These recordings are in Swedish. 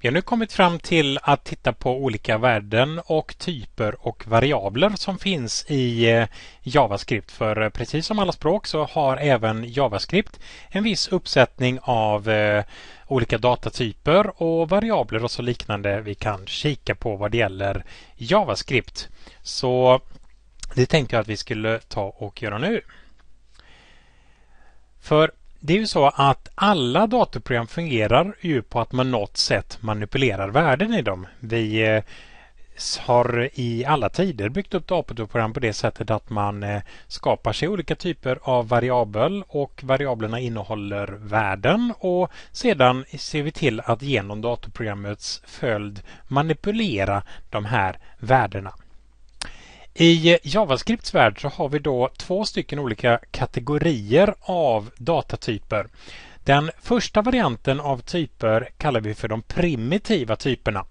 Vi har nu kommit fram till att titta på olika värden och typer och variabler som finns i eh, JavaScript. För eh, precis som alla språk så har även JavaScript en viss uppsättning av eh, olika datatyper och variabler och så liknande vi kan kika på vad det gäller JavaScript. Så det tänkte jag att vi skulle ta och göra nu. För det är ju så att alla datorprogram fungerar ju på att man något sätt manipulerar värden i dem. Vi eh, har i alla tider byggt upp datorprogram på det sättet att man eh, skapar sig olika typer av variabel och variablerna innehåller värden och sedan ser vi till att genom datorprogrammets följd manipulera de här värdena. I JavaScripts värld så har vi då två stycken olika kategorier av datatyper. Den första varianten av typer kallar vi för de primitiva typerna.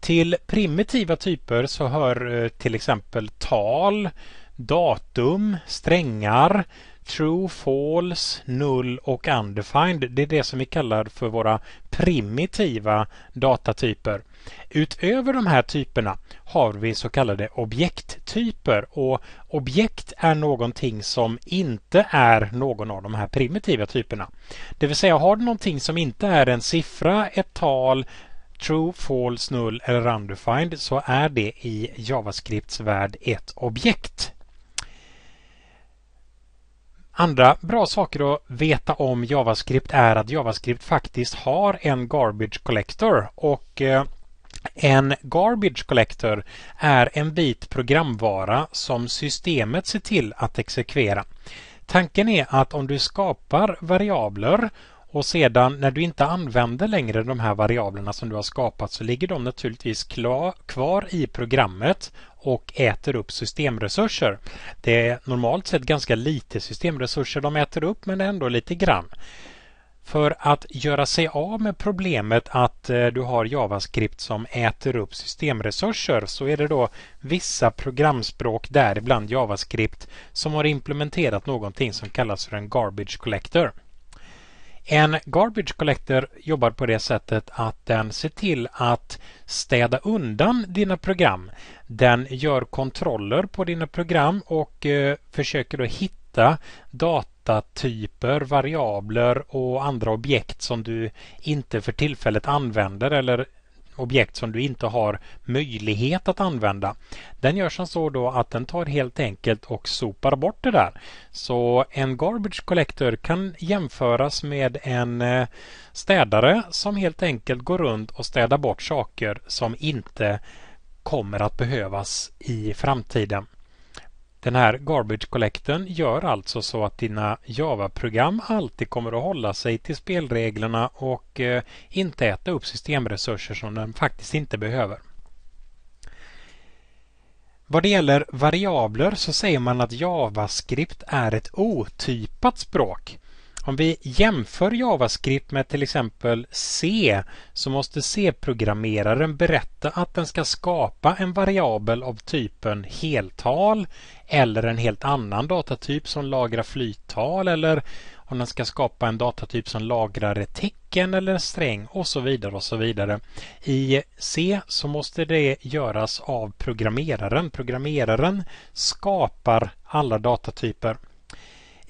Till primitiva typer så hör eh, till exempel tal, datum, strängar, true, false, null och undefined. Det är det som vi kallar för våra primitiva datatyper. Utöver de här typerna har vi så kallade objekttyper och objekt är någonting som inte är någon av de här primitiva typerna. Det vill säga har du någonting som inte är en siffra, ett tal, true, false, null eller undefined så är det i JavaScripts värld ett objekt. Andra bra saker att veta om JavaScript är att JavaScript faktiskt har en garbage collector och eh, en garbage collector är en bit programvara som systemet ser till att exekvera. Tanken är att om du skapar variabler och sedan när du inte använder längre de här variablerna som du har skapat så ligger de naturligtvis kvar i programmet och äter upp systemresurser. Det är normalt sett ganska lite systemresurser de äter upp men ändå lite grann. För att göra sig av med problemet att eh, du har JavaScript som äter upp systemresurser så är det då vissa programspråk, däribland JavaScript, som har implementerat någonting som kallas för en Garbage Collector. En Garbage Collector jobbar på det sättet att den ser till att städa undan dina program. Den gör kontroller på dina program och eh, försöker då hitta datatyper, variabler och andra objekt som du inte för tillfället använder eller objekt som du inte har möjlighet att använda. Den gör som så då att den tar helt enkelt och sopar bort det där. Så en Garbage Collector kan jämföras med en eh, städare som helt enkelt går runt och städar bort saker som inte kommer att behövas i framtiden. Den här Garbage Collecten gör alltså så att dina Java-program alltid kommer att hålla sig till spelreglerna och eh, inte äta upp systemresurser som den faktiskt inte behöver. Vad det gäller variabler så säger man att JavaScript är ett otypat språk. Om vi jämför JavaScript med till exempel C så måste C-programmeraren berätta att den ska skapa en variabel av typen heltal eller en helt annan datatyp som lagrar flyttal eller om den ska skapa en datatyp som lagrar ett tecken eller en sträng och så vidare och så vidare. I C så måste det göras av programmeraren. Programmeraren skapar alla datatyper.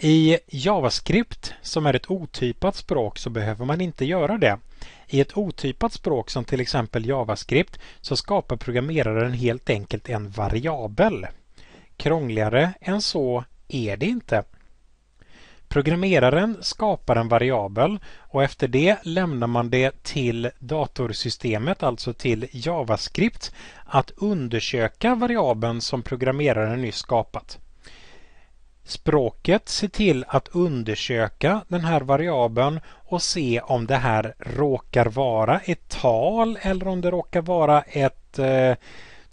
I JavaScript, som är ett otypat språk, så behöver man inte göra det. I ett otypat språk som till exempel JavaScript så skapar programmeraren helt enkelt en variabel. Krångligare än så är det inte. Programmeraren skapar en variabel och efter det lämnar man det till datorsystemet, alltså till JavaScript, att undersöka variabeln som programmeraren nyss skapat. Språket ser till att undersöka den här variabeln och se om det här råkar vara ett tal eller om det råkar vara ett eh,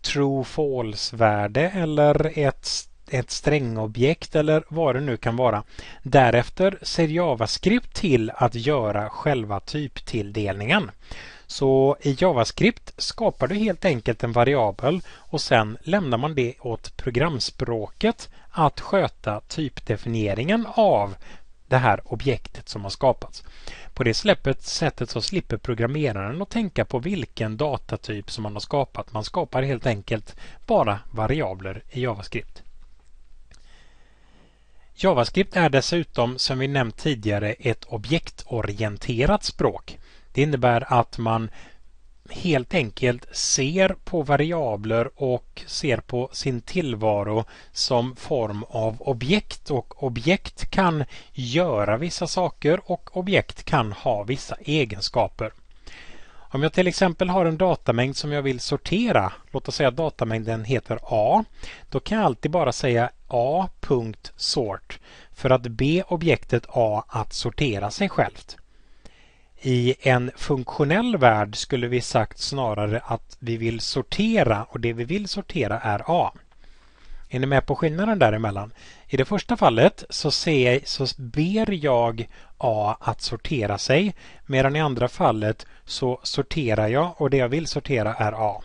true false-värde eller ett, ett strängobjekt eller vad det nu kan vara. Därefter ser JavaScript till att göra själva typtilldelningen. Så i JavaScript skapar du helt enkelt en variabel och sen lämnar man det åt programspråket att sköta typdefinieringen av det här objektet som har skapats. På det släppet, sättet så slipper programmeraren att tänka på vilken datatyp som man har skapat. Man skapar helt enkelt bara variabler i JavaScript. JavaScript är dessutom, som vi nämnt tidigare, ett objektorienterat språk. Det innebär att man helt enkelt ser på variabler och ser på sin tillvaro som form av objekt och objekt kan göra vissa saker och objekt kan ha vissa egenskaper. Om jag till exempel har en datamängd som jag vill sortera, låt oss säga att datamängden heter A, då kan jag alltid bara säga A.sort för att be objektet A att sortera sig självt. I en funktionell värld skulle vi sagt snarare att vi vill sortera och det vi vill sortera är A. Är ni med på skillnaden däremellan? I det första fallet så, ser, så ber jag A att sortera sig medan i andra fallet så sorterar jag och det jag vill sortera är A.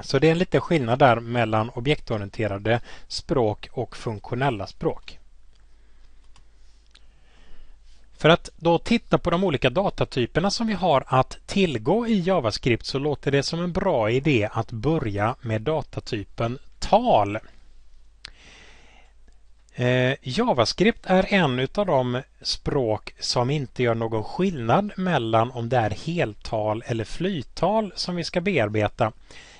Så det är en liten skillnad där mellan objektorienterade språk och funktionella språk. För att då titta på de olika datatyperna som vi har att tillgå i JavaScript så låter det som en bra idé att börja med datatypen tal. Eh, JavaScript är en av de språk som inte gör någon skillnad mellan om det är heltal eller flyttal som vi ska bearbeta.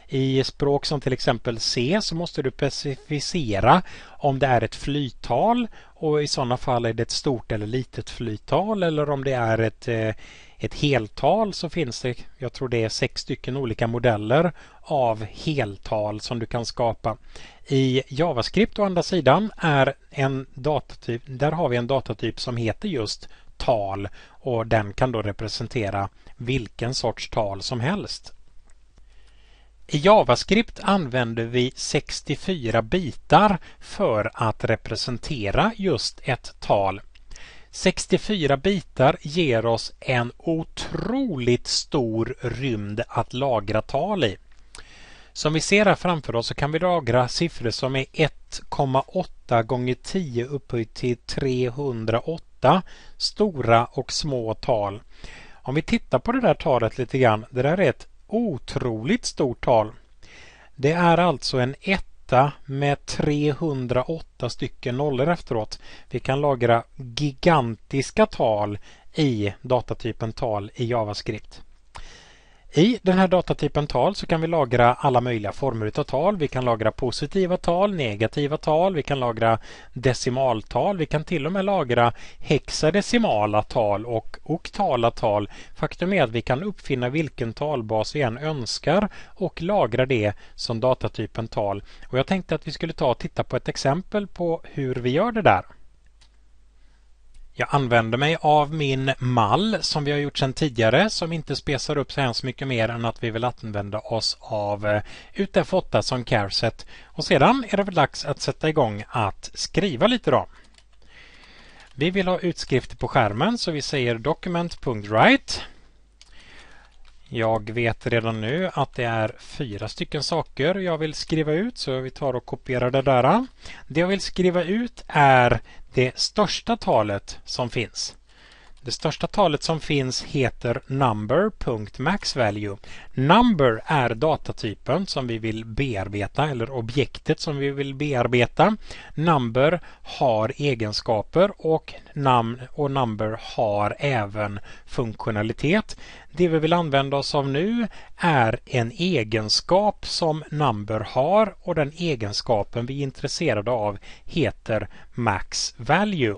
I språk som till exempel C så måste du specificera om det är ett flyttal och i sådana fall är det ett stort eller litet flyttal eller om det är ett, eh, ett heltal så finns det, jag tror det är sex stycken olika modeller av heltal som du kan skapa. I JavaScript å andra sidan är en datatyp, där har vi en datatyp som heter just tal och den kan då representera vilken sorts tal som helst. I JavaScript använder vi 64 bitar för att representera just ett tal. 64 bitar ger oss en otroligt stor rymd att lagra tal i. Som vi ser här framför oss så kan vi lagra siffror som är 1,8 gånger 10 upphöjt till 308 stora och små tal. Om vi tittar på det där talet lite grann. Det där är ett otroligt stort tal. Det är alltså en etta med 308 stycken nollor efteråt. Vi kan lagra gigantiska tal i datatypen tal i JavaScript. I den här datatypen tal så kan vi lagra alla möjliga former av tal. Vi kan lagra positiva tal, negativa tal, vi kan lagra decimaltal, vi kan till och med lagra hexadecimala tal och oktala tal. Faktum är att vi kan uppfinna vilken talbas vi än önskar och lagra det som datatypen tal. Och jag tänkte att vi skulle ta och titta på ett exempel på hur vi gör det där. Jag använder mig av min mall som vi har gjort sedan tidigare som inte spesar upp så hemskt mycket mer än att vi vill använda oss av eh, UTF-8 som Careset Och sedan är det väl dags att sätta igång att skriva lite då. Vi vill ha utskrifter på skärmen så vi säger document.write jag vet redan nu att det är fyra stycken saker jag vill skriva ut så vi tar och kopierar det där. Det jag vill skriva ut är det största talet som finns. Det största talet som finns heter number.maxvalue. Number är datatypen som vi vill bearbeta eller objektet som vi vill bearbeta. Number har egenskaper och, namn och number har även funktionalitet. Det vi vill använda oss av nu är en egenskap som number har och den egenskapen vi är intresserade av heter max value.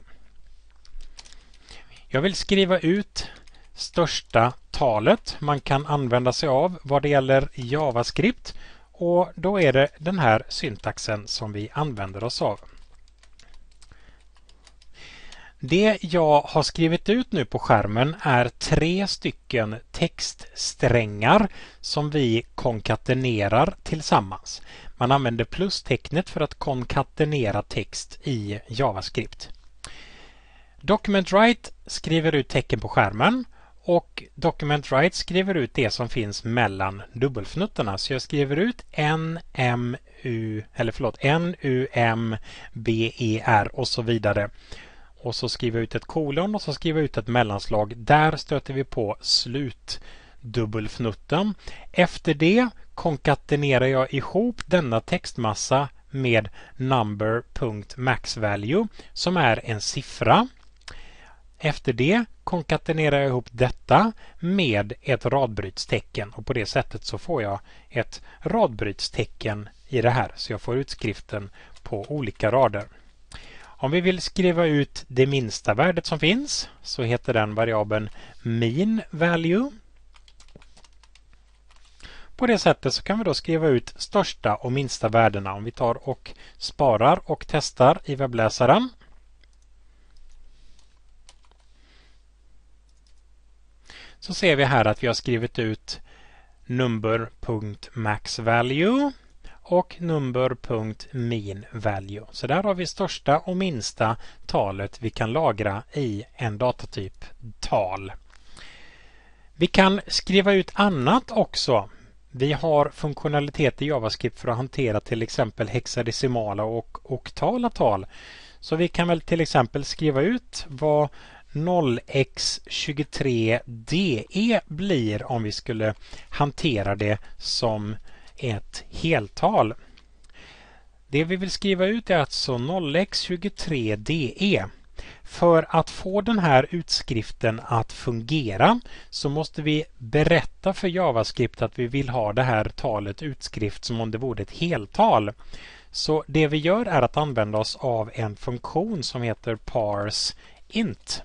Jag vill skriva ut största talet man kan använda sig av vad det gäller JavaScript och då är det den här syntaxen som vi använder oss av. Det jag har skrivit ut nu på skärmen är tre stycken textsträngar som vi konkatenerar tillsammans. Man använder plustecknet för att konkatenera text i JavaScript. DocumentWrite skriver ut tecken på skärmen och DocumentWrite skriver ut det som finns mellan dubbelfnuttarna. Så jag skriver ut N, M, U, eller förlåt, N, U, M, B, E, R och så vidare. och så skriver jag ut ett kolon och så skriver jag ut ett mellanslag. Där stöter vi på slutdubbelfnutten. Efter det konkatenerar jag ihop denna textmassa med number.maxvalue som är en siffra. Efter det konkatenerar jag ihop detta med ett radbrytstecken och på det sättet så får jag ett radbrytstecken i det här så jag får utskriften på olika rader. Om vi vill skriva ut det minsta värdet som finns så heter den variabeln min value. På det sättet så kan vi då skriva ut största och minsta värdena om vi tar och sparar och testar i webbläsaren. Så ser vi här att vi har skrivit ut number.maxvalue och number.meanvalue. Så där har vi största och minsta talet vi kan lagra i en datatyp tal. Vi kan skriva ut annat också. Vi har funktionalitet i JavaScript för att hantera till exempel hexadecimala och oktala tal. Så vi kan väl till exempel skriva ut vad 0x23de blir om vi skulle hantera det som ett heltal. Det vi vill skriva ut är alltså 0x23de. För att få den här utskriften att fungera så måste vi berätta för JavaScript att vi vill ha det här talet utskrift som om det vore ett heltal. Så det vi gör är att använda oss av en funktion som heter parseInt.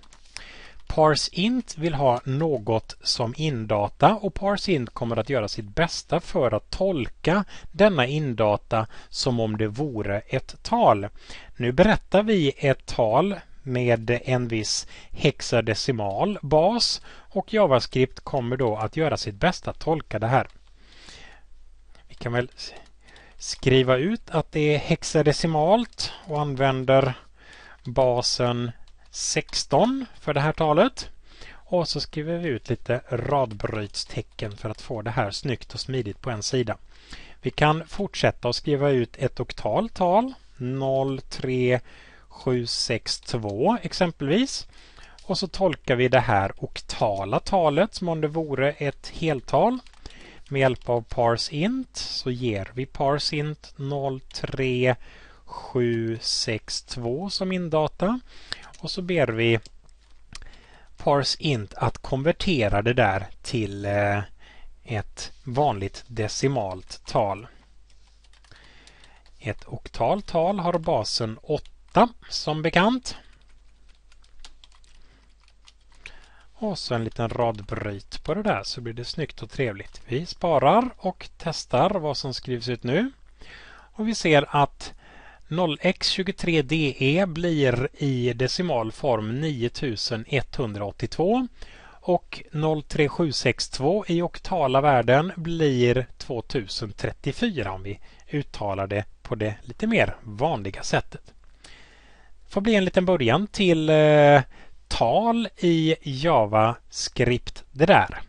ParseInt vill ha något som indata och ParseInt kommer att göra sitt bästa för att tolka denna indata som om det vore ett tal. Nu berättar vi ett tal med en viss hexadecimal bas och JavaScript kommer då att göra sitt bästa att tolka det här. Vi kan väl skriva ut att det är hexadecimalt och använder basen 16 för det här talet. Och så skriver vi ut lite radbrytstecken för att få det här snyggt och smidigt på en sida. Vi kan fortsätta att skriva ut ett oktalt tal 03762 exempelvis. Och så tolkar vi det här oktala talet som om det vore ett heltal. Med hjälp av parseInt så ger vi parseInt 03762 som indata. Och så ber vi parseInt att konvertera det där till eh, ett vanligt decimalt tal. Ett oktalt tal har basen 8 som bekant. Och så en liten radbryt på det där så blir det snyggt och trevligt. Vi sparar och testar vad som skrivs ut nu. Och vi ser att 0x23de blir i decimal form 9182 och 03762 i oktala värden blir 2034 om vi uttalar det på det lite mer vanliga sättet. Det får bli en liten början till eh, tal i JavaScript det där.